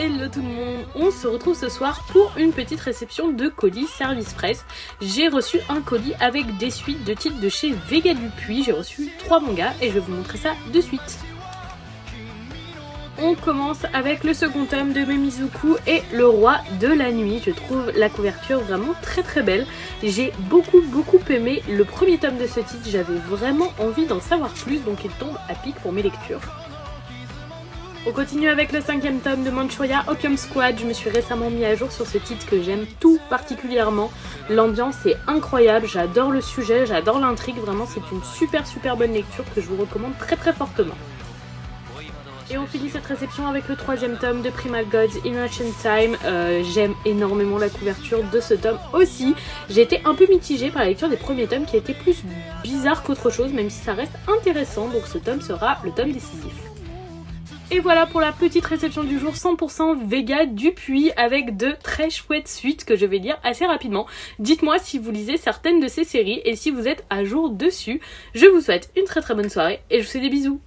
Hello tout le monde, on se retrouve ce soir pour une petite réception de colis Service Presse. J'ai reçu un colis avec des suites de titres de chez Vega Dupuis, j'ai reçu trois mangas et je vais vous montrer ça de suite. On commence avec le second tome de Memizuku et le roi de la nuit. Je trouve la couverture vraiment très très belle. J'ai beaucoup beaucoup aimé le premier tome de ce titre, j'avais vraiment envie d'en savoir plus donc il tombe à pic pour mes lectures. On continue avec le cinquième tome de Manchuria Opium Squad. Je me suis récemment mis à jour sur ce titre que j'aime tout particulièrement. L'ambiance est incroyable, j'adore le sujet, j'adore l'intrigue. Vraiment, c'est une super super bonne lecture que je vous recommande très très fortement. Et on finit cette réception avec le troisième tome de Primal Gods in Ancient Time. Euh, J'aime énormément la couverture de ce tome aussi. J'ai été un peu mitigée par la lecture des premiers tomes qui étaient plus bizarres qu'autre chose, même si ça reste intéressant. Donc ce tome sera le tome décisif. Et voilà pour la petite réception du jour 100% Vega Dupuis avec de très chouettes suites que je vais lire assez rapidement. Dites-moi si vous lisez certaines de ces séries et si vous êtes à jour dessus. Je vous souhaite une très très bonne soirée et je vous fais des bisous.